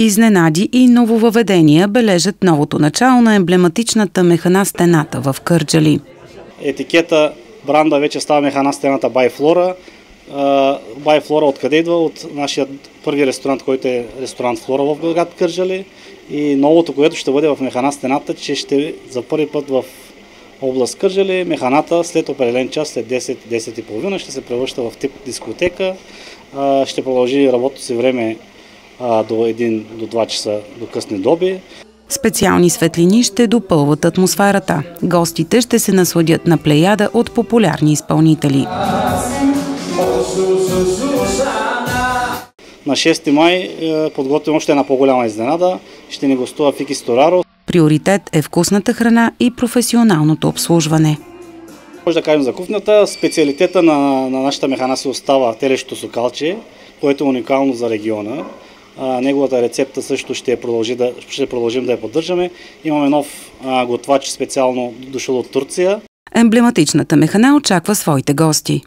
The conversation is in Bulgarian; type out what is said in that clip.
Изненади и нововъведения бележат новото начало на емблематичната механа стената в Кърджали. Етикета бранда вече става механа стената Байфлора. Байфлора откъде идва? От нашия първи ресторант, който е ресторант Флора в град Кърджали. И новото, което ще бъде в механа стената, че ще за първи път в област Кържали, механата след определен час, след 10-10.30 ще се превръща в тип дискотека. Ще продължи работното си време до 1 до 2 часа до късни доби. Специални светлини ще допълват атмосферата. Гостите ще се насладят на плеяда от популярни изпълнители. На 6 май е, подготвим още една по-голяма изненада. Ще ни гостува Фики Стораро. Приоритет е вкусната храна и професионалното обслужване. Може да кажем за кухнята. Специалитета на, на нашата механа се остава телешото сокалче, което е уникално за региона. Неговата рецепта също ще, продължи да, ще продължим да я поддържаме. Имаме нов готвач специално дошъл от Турция. Емблематичната механа очаква своите гости.